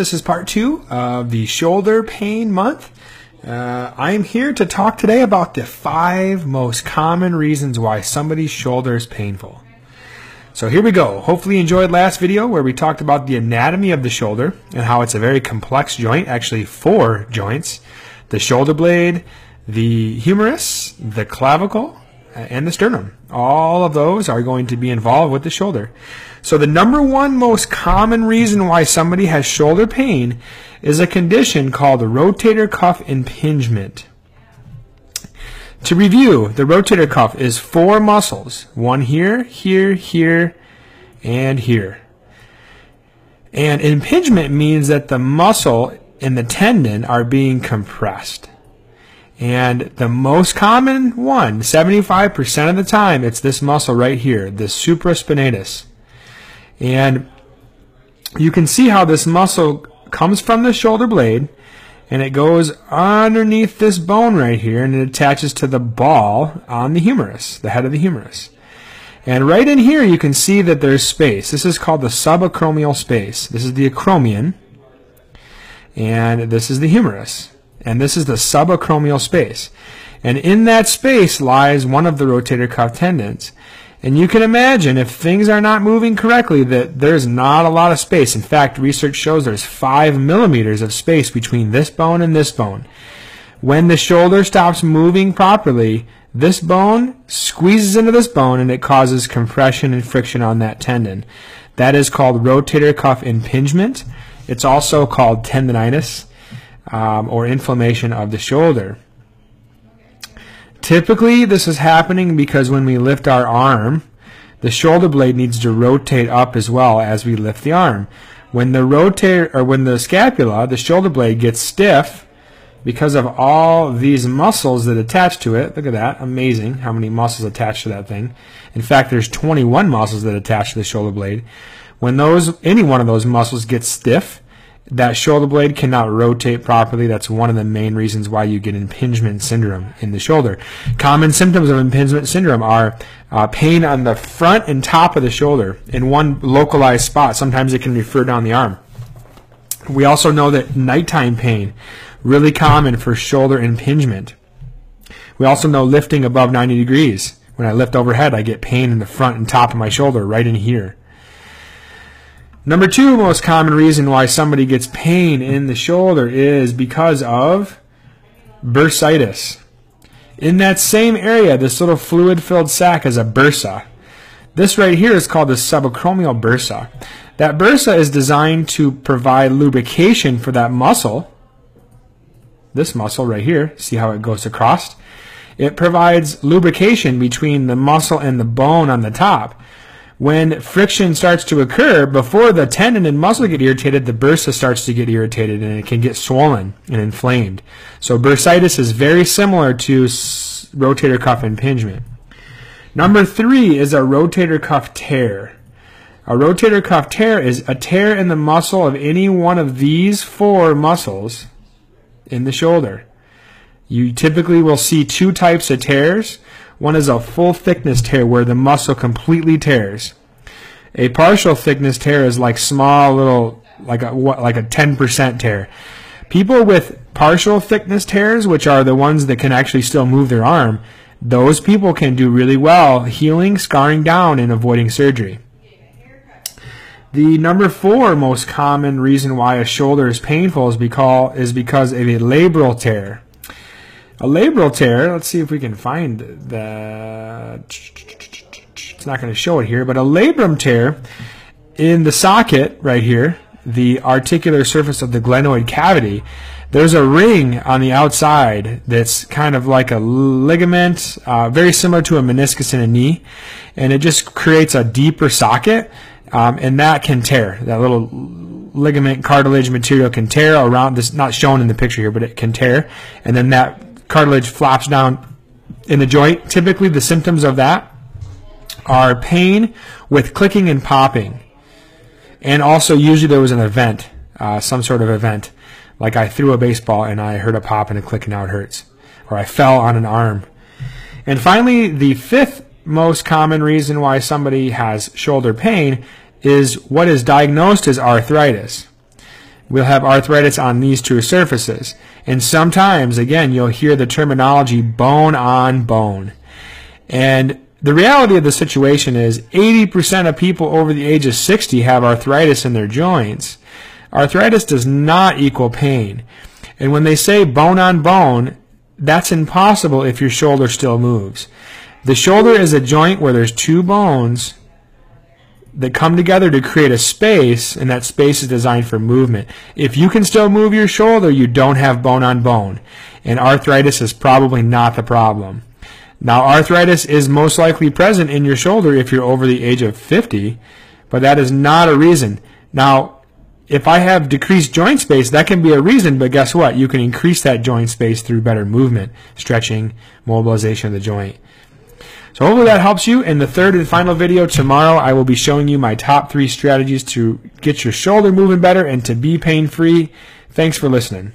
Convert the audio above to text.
This is part two of the shoulder pain month. Uh, I'm here to talk today about the five most common reasons why somebody's shoulder is painful. So here we go. Hopefully you enjoyed last video where we talked about the anatomy of the shoulder and how it's a very complex joint, actually four joints. The shoulder blade, the humerus, the clavicle, Uh, and the sternum. All of those are going to be involved with the shoulder. So the number one most common reason why somebody has shoulder pain is a condition called the rotator cuff impingement. To review, the rotator cuff is four muscles. One here, here, here, and here. And impingement means that the muscle and the tendon are being compressed. And the most common one, 75% of the time, it's this muscle right here, the supraspinatus. And you can see how this muscle comes from the shoulder blade and it goes underneath this bone right here and it attaches to the ball on the humerus, the head of the humerus. And right in here you can see that there's space. This is called the subacromial space. This is the acromion and this is the humerus and this is the subacromial space. And in that space lies one of the rotator cuff tendons. And you can imagine if things are not moving correctly that there's not a lot of space. In fact, research shows there's five millimeters of space between this bone and this bone. When the shoulder stops moving properly, this bone squeezes into this bone and it causes compression and friction on that tendon. That is called rotator cuff impingement. It's also called tendonitis um, or inflammation of the shoulder. Typically, this is happening because when we lift our arm, the shoulder blade needs to rotate up as well as we lift the arm. When the rotator or when the scapula, the shoulder blade gets stiff because of all these muscles that attach to it. Look at that, amazing how many muscles attach to that thing. In fact, there's 21 muscles that attach to the shoulder blade. When those any one of those muscles gets stiff, that shoulder blade cannot rotate properly. That's one of the main reasons why you get impingement syndrome in the shoulder. Common symptoms of impingement syndrome are uh, pain on the front and top of the shoulder in one localized spot. Sometimes it can refer down the arm. We also know that nighttime pain, really common for shoulder impingement. We also know lifting above 90 degrees. When I lift overhead, I get pain in the front and top of my shoulder, right in here. Number two most common reason why somebody gets pain in the shoulder is because of bursitis. In that same area, this little fluid-filled sac is a bursa. This right here is called the subacromial bursa. That bursa is designed to provide lubrication for that muscle. This muscle right here, see how it goes across? It provides lubrication between the muscle and the bone on the top when friction starts to occur, before the tendon and muscle get irritated, the bursa starts to get irritated and it can get swollen and inflamed. So bursitis is very similar to rotator cuff impingement. Number three is a rotator cuff tear. A rotator cuff tear is a tear in the muscle of any one of these four muscles in the shoulder. You typically will see two types of tears. One is a full thickness tear where the muscle completely tears. A partial thickness tear is like small little, like a, like a 10% tear. People with partial thickness tears, which are the ones that can actually still move their arm, those people can do really well healing, scarring down, and avoiding surgery. The number four most common reason why a shoulder is painful is because, is because of a labral tear. A labral tear, let's see if we can find the. It's not going to show it here, but a labrum tear in the socket right here, the articular surface of the glenoid cavity, there's a ring on the outside that's kind of like a ligament, uh, very similar to a meniscus in a knee, and it just creates a deeper socket, um, and that can tear. That little ligament cartilage material can tear around this, not shown in the picture here, but it can tear, and then that cartilage flops down in the joint. Typically, the symptoms of that are pain with clicking and popping. And also, usually there was an event, uh, some sort of event. Like I threw a baseball and I heard a pop and a click and now it hurts. Or I fell on an arm. And finally, the fifth most common reason why somebody has shoulder pain is what is diagnosed as arthritis. we'll have arthritis on these two surfaces. And sometimes, again, you'll hear the terminology bone on bone. And the reality of the situation is 80% of people over the age of 60 have arthritis in their joints. Arthritis does not equal pain. And when they say bone on bone, that's impossible if your shoulder still moves. The shoulder is a joint where there's two bones that come together to create a space, and that space is designed for movement. If you can still move your shoulder, you don't have bone on bone. And arthritis is probably not the problem. Now, arthritis is most likely present in your shoulder if you're over the age of 50, but that is not a reason. Now, if I have decreased joint space, that can be a reason, but guess what? You can increase that joint space through better movement, stretching, mobilization of the joint. So hopefully that helps you. In the third and final video tomorrow, I will be showing you my top three strategies to get your shoulder moving better and to be pain-free. Thanks for listening.